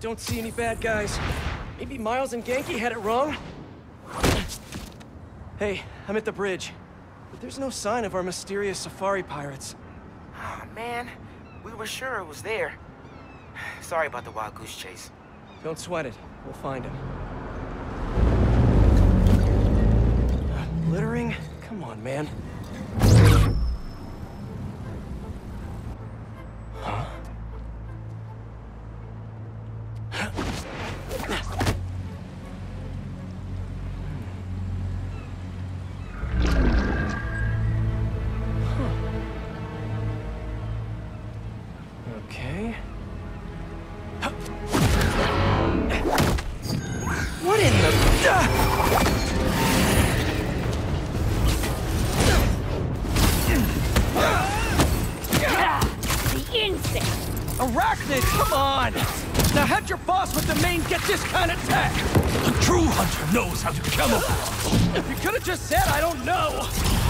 Don't see any bad guys. Maybe Miles and Ganke had it wrong? Hey, I'm at the bridge. But there's no sign of our mysterious safari pirates. Oh, man. We were sure it was there. Sorry about the wild goose chase. Don't sweat it. We'll find him. Littering? Come on, man. Now have your boss with the main get this kind of tech! A true hunter knows how to camouflage. If you could have just said, I don't know!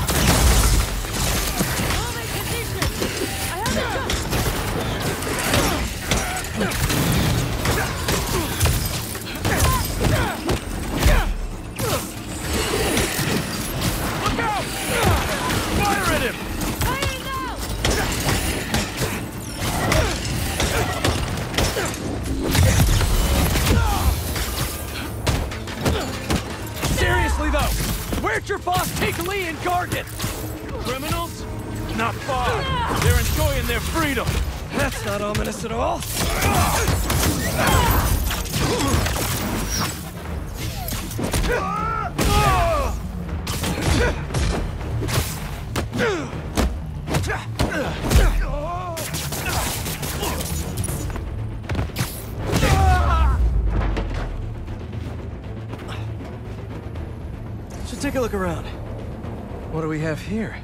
Have here?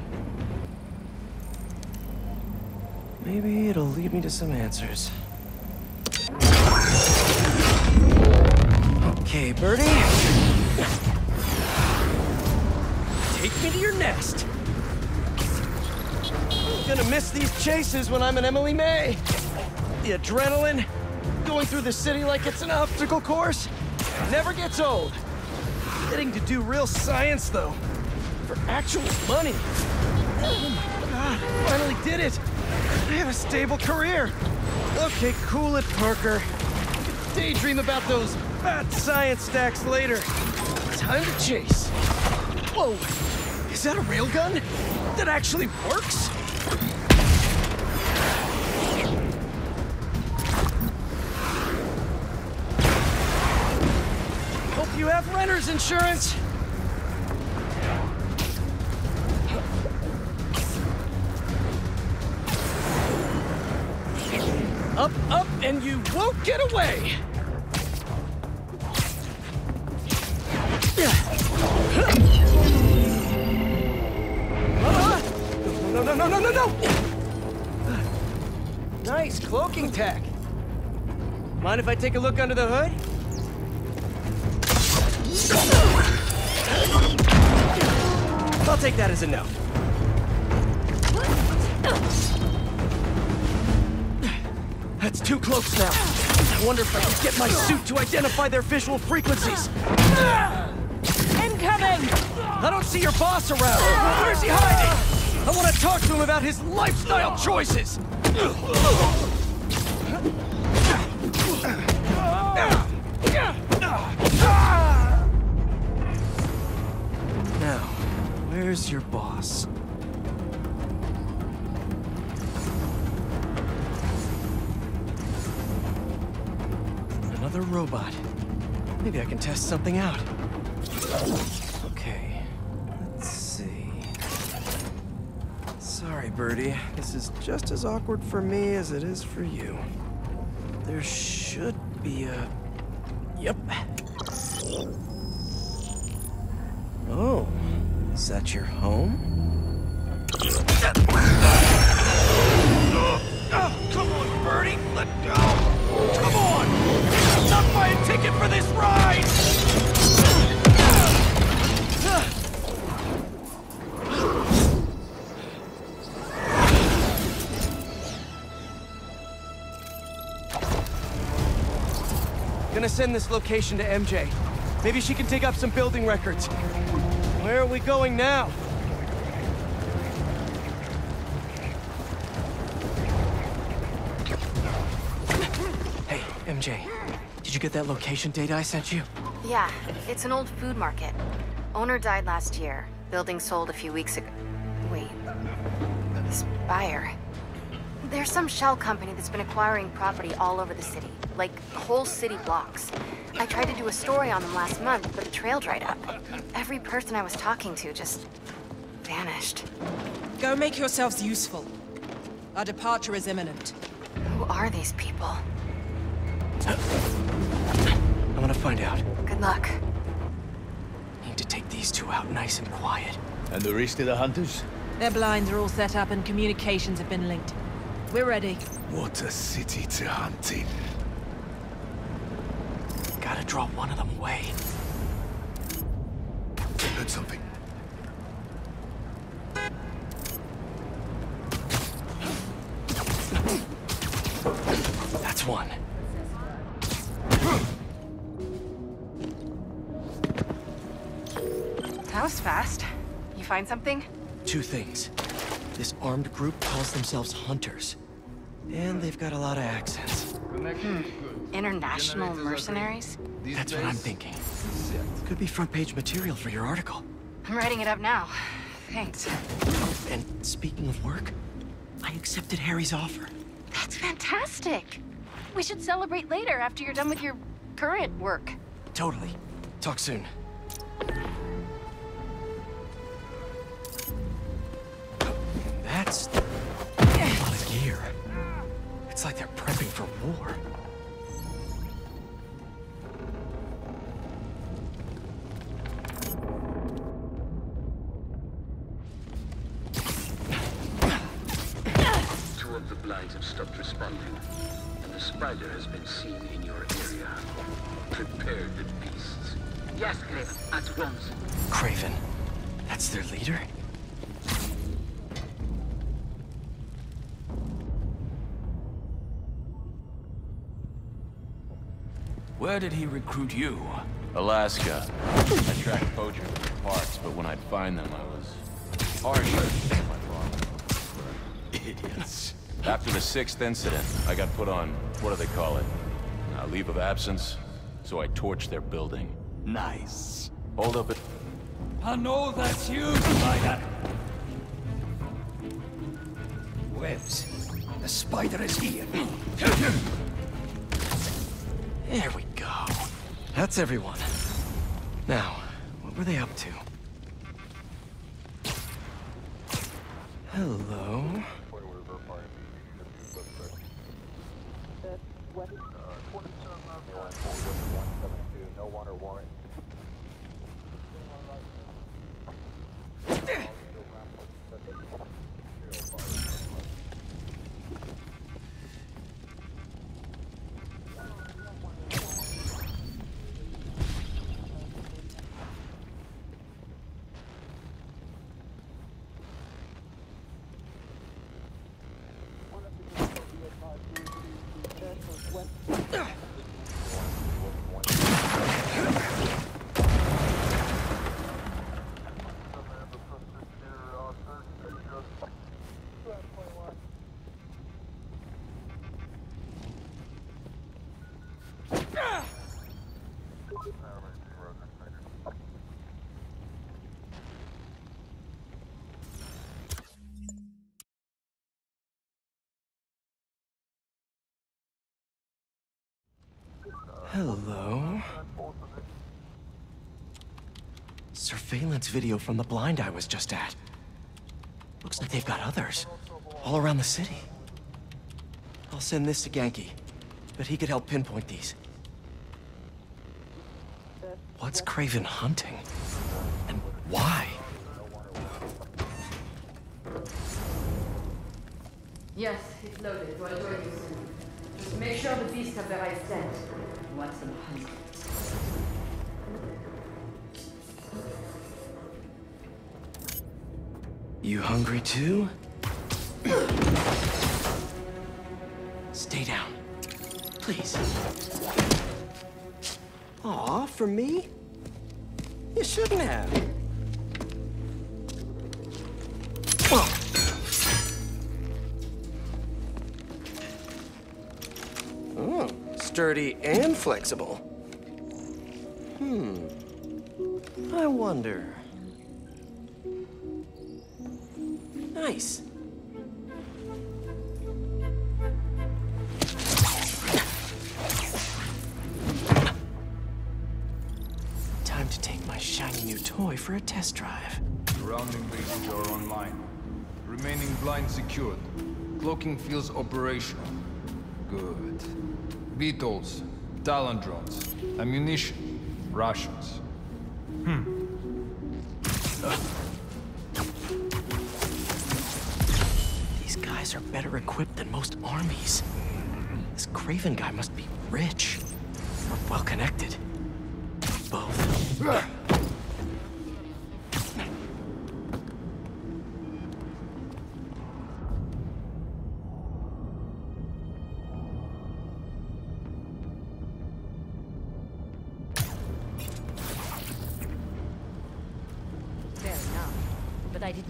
Maybe it'll lead me to some answers. Okay, Birdie. Take me to your nest. I'm Gonna miss these chases when I'm an Emily May. The adrenaline, going through the city like it's an obstacle course, never gets old. Getting to do real science, though, for actual money. Oh my god, finally did it! I have a stable career. Okay, cool it, Parker. Daydream about those bad science stacks later. Time to chase. Whoa, is that a railgun? That actually works? Hope you have renter's insurance. And you won't get away! No, no, no, no, no, no! Nice cloaking tech. Mind if I take a look under the hood? I'll take that as a no. That's too close now. I wonder if I can get my suit to identify their visual frequencies. Incoming! I don't see your boss around. Where's he hiding? I want to talk to him about his lifestyle choices. Now, where's your boss? Robot. Maybe I can test something out. Okay, let's see. Sorry, Birdie. This is just as awkward for me as it is for you. There should be a... Yep. Oh, is that your home? Oh, come on, Birdie! Let go! Not buy a ticket for this ride! gonna send this location to MJ. Maybe she can dig up some building records. Where are we going now? Hey, MJ. Did you get that location data I sent you? Yeah, it's an old food market. Owner died last year. Building sold a few weeks ago. Wait. Spire. There's some shell company that's been acquiring property all over the city. Like, whole city blocks. I tried to do a story on them last month, but the trail dried up. Every person I was talking to just... vanished. Go make yourselves useful. Our departure is imminent. Who are these people? I'm gonna find out. Good luck. Need to take these two out nice and quiet. And the rest of the hunters? Their blinds are all set up and communications have been linked. We're ready. What a city to hunt in. Gotta draw one of them away. Heard something. Find something? Two things. This armed group calls themselves Hunters. And they've got a lot of accents. Hmm. International mercenaries? That's what I'm thinking. Could be front page material for your article. I'm writing it up now. Thanks. And speaking of work, I accepted Harry's offer. That's fantastic. We should celebrate later after you're done with your current work. Totally. Talk soon. That's a lot of gear. It's like they're prepping for war. Where did he recruit you? Alaska. I tracked poachers in the parks, but when I'd find them, I was harsh on my father. Idiots. After the sixth incident, I got put on, what do they call it? A leave of absence. So I torched their building. Nice. Hold up it. I know that's you, Spider. Webs. The spider is here. There we go. That's everyone. Now, what were they up to? Hello? Hello? Surveillance video from the blind I was just at. Looks like they've got others. All around the city. I'll send this to Ganke. But he could help pinpoint these. What's Kraven hunting? And why? Yes, it's loaded. Soon. Just make sure the beasts have the right scent. We want some hunt. You hungry too? Stay down. Please. Aw, for me? You shouldn't have. Sturdy and flexible. Hmm. I wonder. Nice. Time to take my shiny new toy for a test drive. Surrounding bases are online. Remaining blind secured. Cloaking fields operational. Good. Beetles, Talon drones, ammunition, Russians. Hmm. These guys are better equipped than most armies. This Kraven guy must be rich. Or well connected. Both.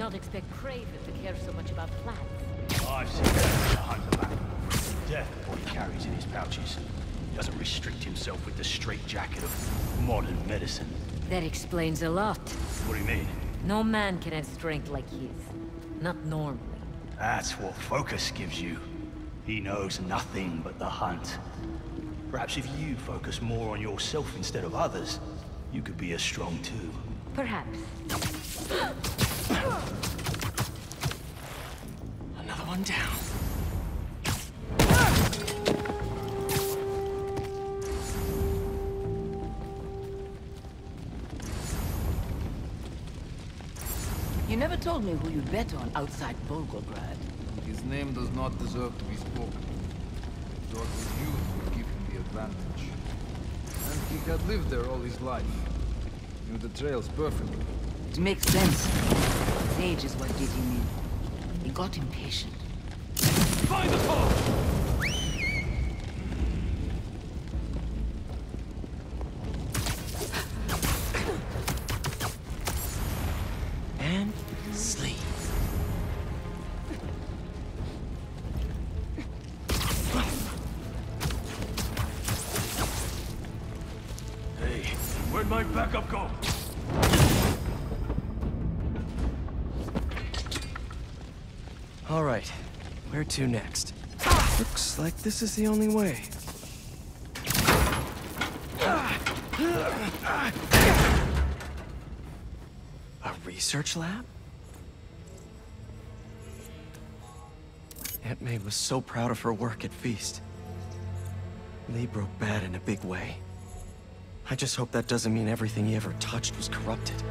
Not expect Kraven to care so much about plants. I've seen that in a hunter map. Death what he carries in his pouches. He doesn't restrict himself with the straitjacket of modern medicine. That explains a lot. What do you mean? No man can have strength like his. Not normally. That's what Focus gives you. He knows nothing but the hunt. Perhaps if you focus more on yourself instead of others, you could be as strong too. Perhaps. You'd bet on outside Volgograd. His name does not deserve to be spoken. Thought his youth would give him the advantage. And he had lived there all his life. Knew the trails perfectly. It makes sense. His age is what did him in. He got impatient. Find the foe! To next? Ah! Looks like this is the only way. A research lab? Aunt May was so proud of her work at Feast. Li broke bad in a big way. I just hope that doesn't mean everything he ever touched was corrupted.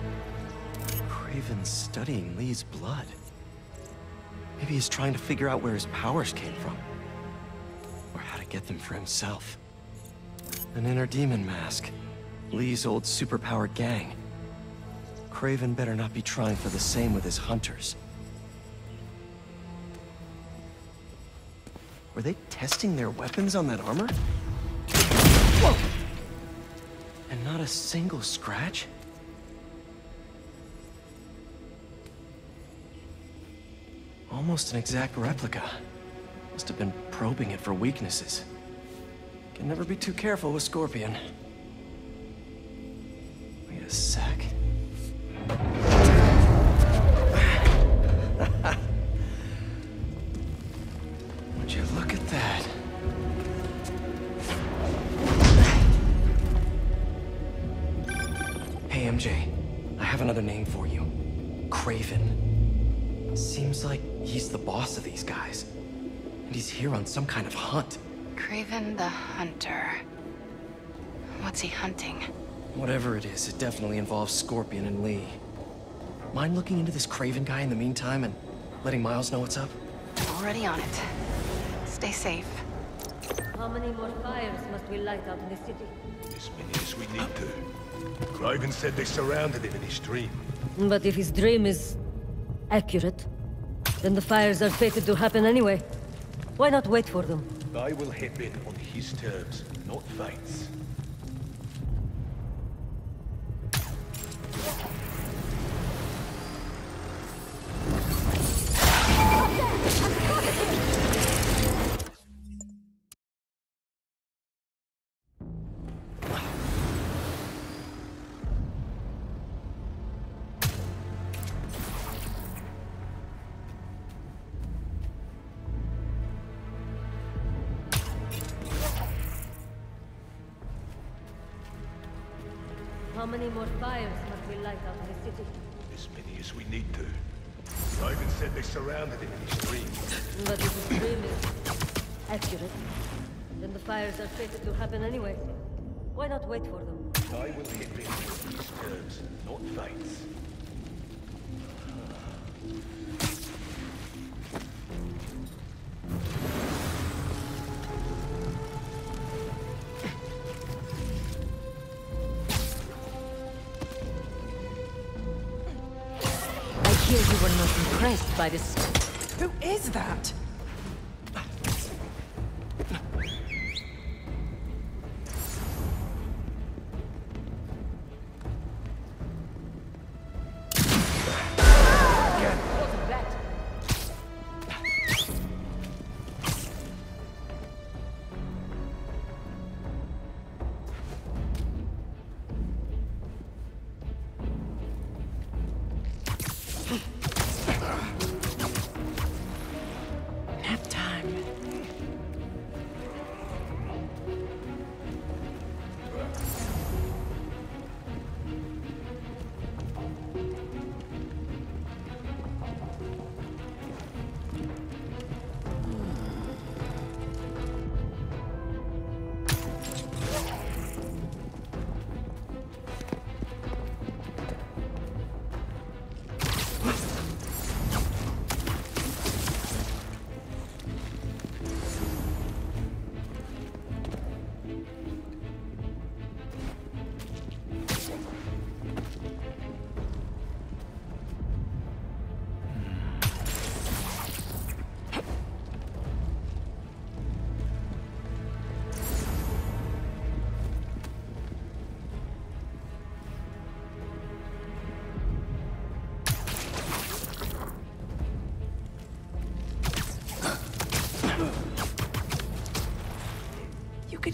Kraven's studying Li's blood. Maybe he's trying to figure out where his powers came from. Or how to get them for himself. An inner demon mask. Li's old superpowered gang. Kraven better not be trying for the same with his hunters. Were they testing their weapons on that armor? Whoa! And not a single scratch? Almost an exact replica. Must have been probing it for weaknesses. Can never be too careful with Scorpion. Wait a sec. Would you look at that? Hey, MJ. I have another name for you. Kraven. Seems like he's the boss of these guys. And he's here on some kind of hunt. Kraven the Hunter. What's he hunting? Whatever it is, it definitely involves Scorpion and Li. Mind looking into this Kraven guy in the meantime and letting Miles know what's up? Already on it. Stay safe. How many more fires must we light out in the city? As many as we need to. Kraven said they surrounded him in his dream. But if his dream is accurate, then the fires are fated to happen anyway. Why not wait for them? I will hit in on his terms, not Fate's. How many more fires must we light up the city? As many as we need to. Kraven said they surrounded him in his dream. But if his dream is accurate, then the fires are fated to happen anyway. Why not wait for them? I will hit him with these curves, not fates. Impressed by this. Who is that?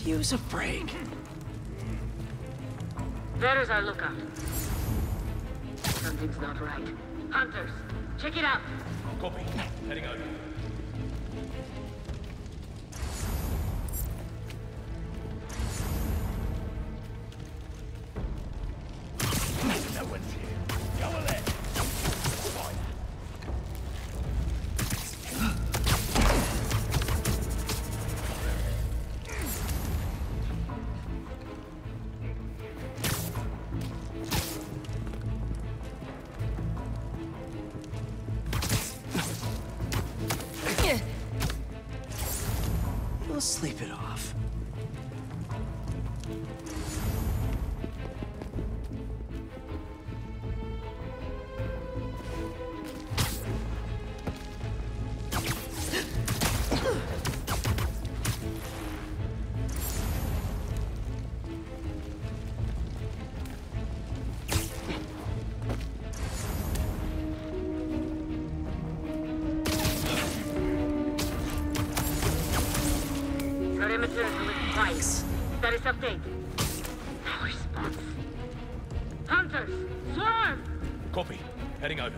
Could use a break. Where is our lookout? Something's not right. Hunters, check it out. Copy. Heading over. With quiet. Status update. No response. Hunters, swarm! Copy. Heading over.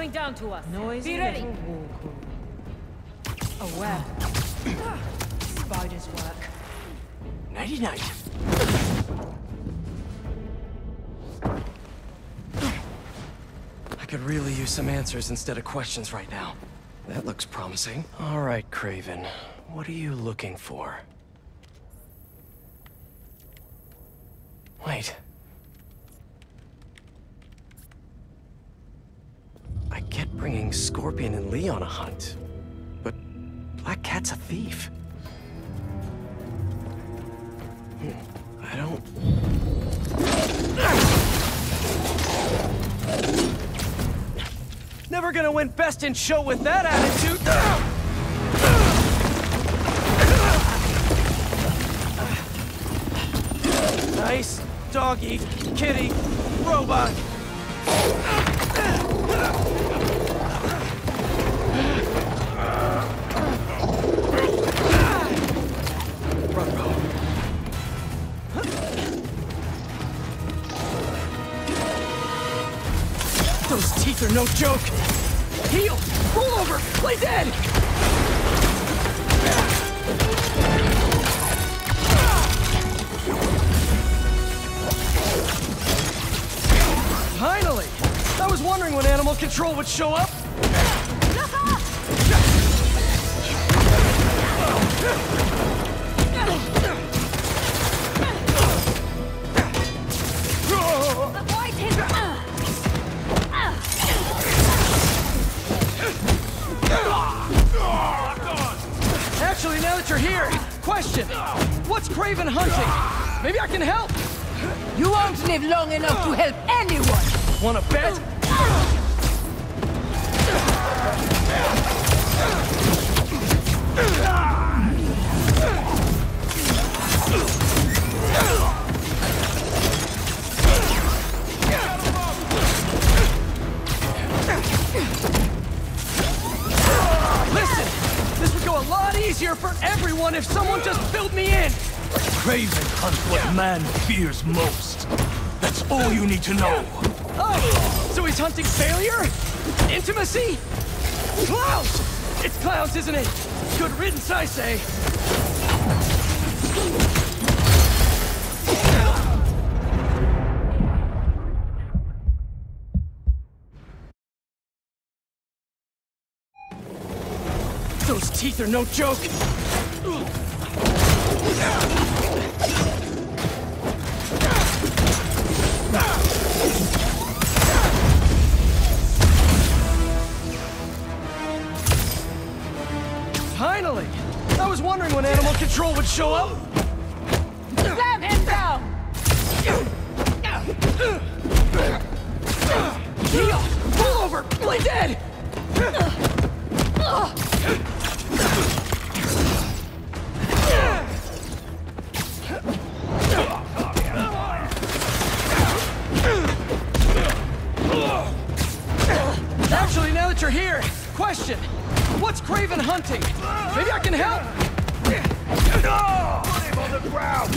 Coming down to us. Noise Be ready. A web. Spider's work. Nighty night. I could really use some answers instead of questions right now. That looks promising. All right, Kraven. What are you looking for? Wait. I get bringing Scorpion and Li on a hunt. But Black Cat's a thief. Hmm, I don't... Never gonna win best in show with that attitude! Nice doggy, kitty, robot. Teeth are no joke. Heal! Roll over! Play dead! Finally! I was wondering when Animal Control would show up. What's hunting? Maybe I can help. You won't live long enough to help anyone! Wanna bet? Listen, this would go a lot easier for everyone if someone just filled me in. Kraven hunts what man fears most. That's all you need to know. Oh, so he's hunting failure? Intimacy? Clowns! It's clowns, isn't it? Good riddance, I say. Those teeth are no joke. Finally! I was wondering when Animal Control would show up. Slam him down! Heal! Pull over! Play dead! That here, question. What's Kraven hunting? Maybe I can help. Put him on the ground!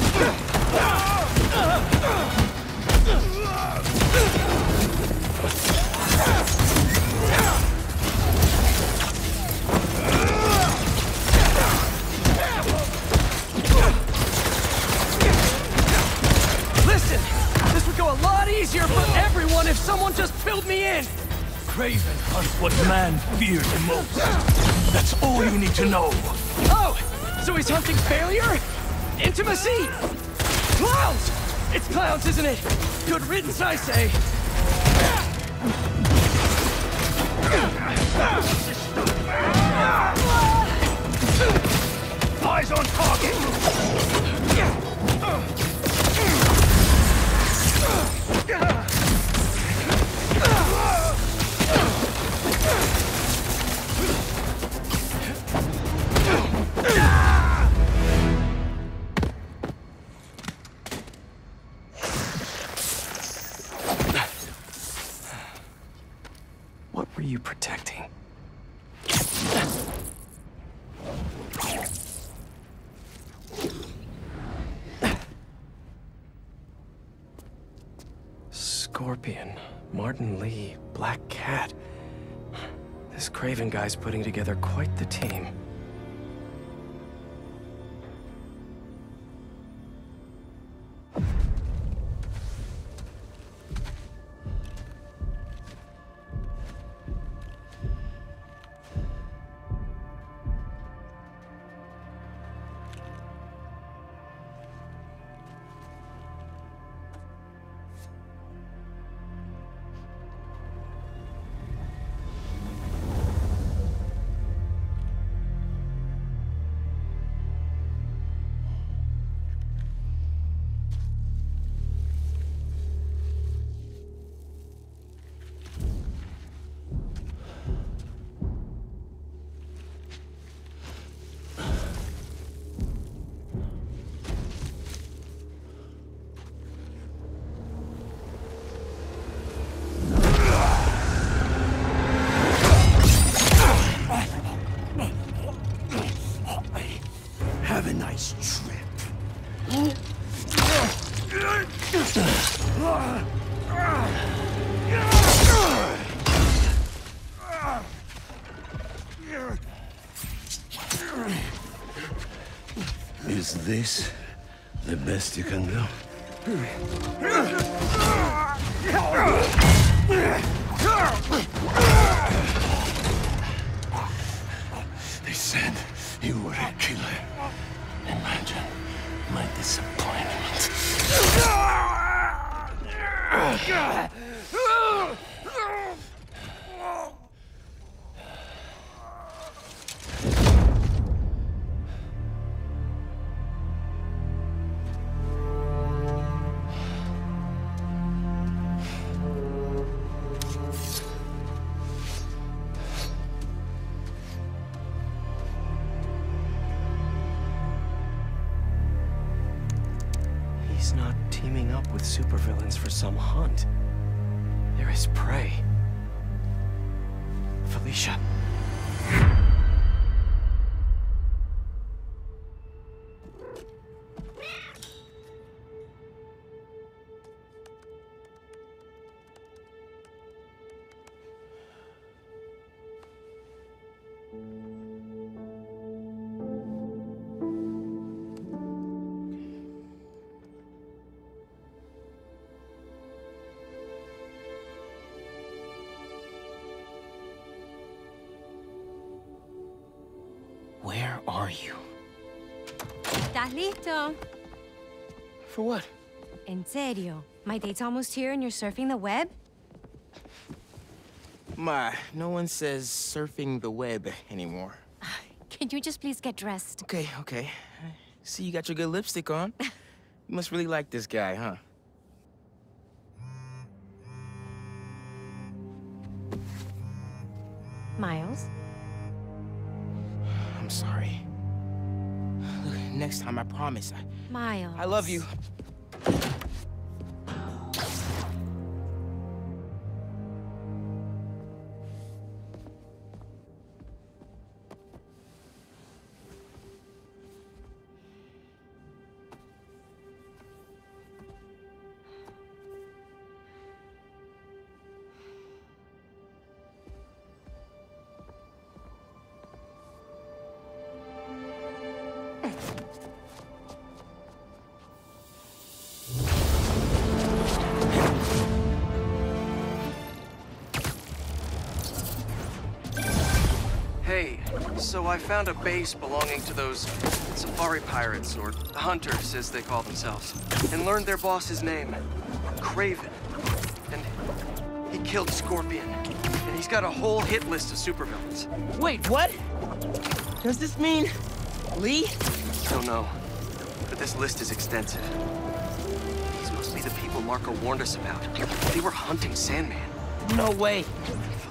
Listen, this would go a lot easier for everyone if someone just filled me in. Kraven hunts what man fears most. That's all you need to know. Oh, so he's hunting failure? Intimacy? Clowns! It's clowns, isn't it? Good riddance, I say. Eyes on target! This Kraven guy's putting together quite the team. Is this the best you can do? They said you were a killer. Imagine my disappointment. You? ¿Estás listo? For what? En serio. My date's almost here and you're surfing the web? Ma, no one says surfing the web anymore. Can you just please get dressed? Okay, okay. See, you got your good lipstick on. You must really like this guy, huh? Miles? I'm sorry. Next time, I promise. I, Miles. I love you. So I found a base belonging to those safari pirates, or hunters as they call themselves, and learned their boss's name, Kraven. And he killed Scorpion. And he's got a whole hit list of supervillains. Wait, what? Does this mean Li? I don't know, but this list is extensive. These must be the people Marko warned us about. They were hunting Sandman. No way.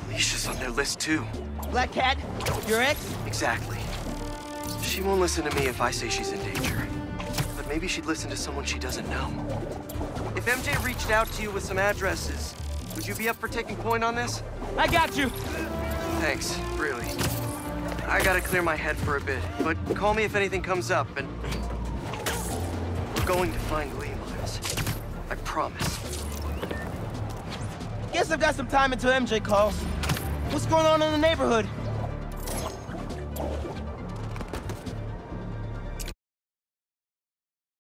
Felicia's on their list too. Black Cat? Your ex? Exactly. She won't listen to me if I say she's in danger. But maybe she'd listen to someone she doesn't know. If MJ reached out to you with some addresses, would you be up for taking point on this? I got you. Thanks, really. I gotta clear my head for a bit, but call me if anything comes up, and... We're going to find Li, Miles. I promise. Guess I've got some time until MJ calls. What's going on in the neighborhood?